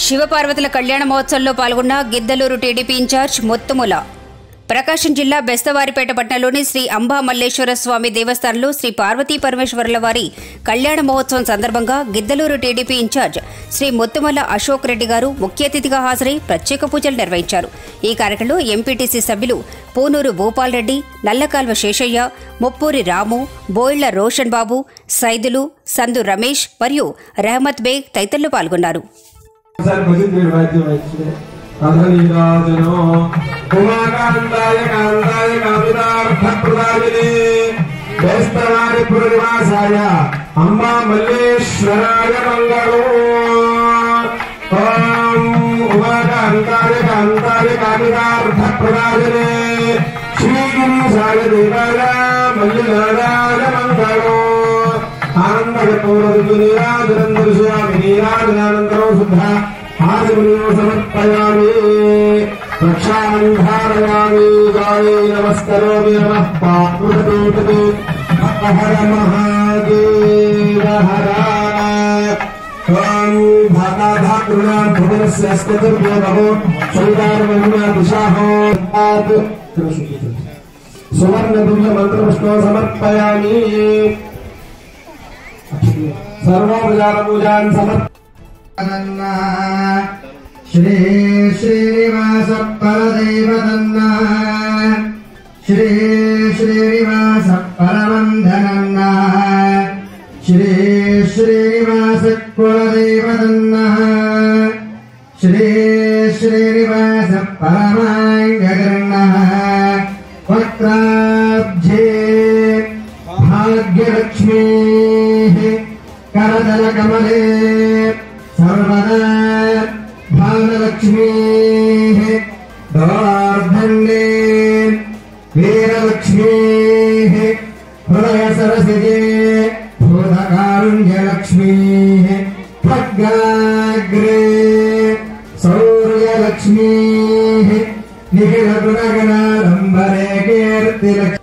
శివపార్వతుల కళ్యాణ మహోత్సవంలో పాల్గొన్న Giddalur TDP in charge Muthumula. Prakasam జిల్లా బెస్తవారిపేట పట్టణంలోని శ్రీ అంబా మల్లేశ్వర స్వామి దేవస్థానంలో శ్రీ పార్వతీ పరమేశ్వరుల వారి కళ్యాణ మహోత్సవం సందర్భంగా Giddalur TDP in charge Shri Muthumalla Ashok Reddy గారు ముఖ్య అతిథిగా హాజరై ప్రత్యేక పూజలు నిర్వహించారు. ఈ కార్యక్రమంలో ఎంపీటీసీ సభ్యులు పూనూరు భూపాల్ రెడ్డి నల్లకాల్వ శేషయ్య ముప్పూరి రాము బోయిళ్ళ రోషన్ బాబు సైదులు సందు రమేష్ మరియు రెహమత్ బేగ్ తదితరులు పాల్గొన్నారు. ఒకసారి భజన మీరు వాద్యం వచ్చింది కథనీరాజనో ఉమాకాంతాయ కాంతాయ కామితార్థప్రదాయిని వేస్తవారి పురనివాసాయ అంబా మల్లేశ్వరాయ మంగళం ఓం ఉమాకాంతాయ కాంతాయ కామితార్థప్రదాయిని శ్రీగిరీశాయ దేవాయ మల్లినారాయ మంగళం आनन्दगतौरतु नीराजनं दर्शयामि नीराजनानन्तरं शुद्धा आदिमुनिं समर्पयामि रक्षां धारयामि गाये नमस्करोमि नमः पापुरतोतु हर महादेव त्वां भागाभाकृणां भुवनस्य अस्मतुर्भ्यो नमो शङ्कारुणा दिशाहो मंत्र समर्पयामि सर्वप्रजापूजान् श्री श्रीनिवास परदेव श्री श्रीनिवास परमंधन श्री श्रीनिवास कुलदेव श्री श्रीनिवास परमाङ्गगृह्णः वक्त्राब्जे भाग्यलक्ष्मी। करदलकमले सर्वदा भानलक्ष्मीः दोर्धण्डे वीरलक्ष्मीः हृदयसरसिजे भूतकारुण्यलक्ष्मीः खड्गाग्रे सौर्यलक्ष्मीः निखिलगुणगणाडम्बरे कीर्तिलक्ष्मी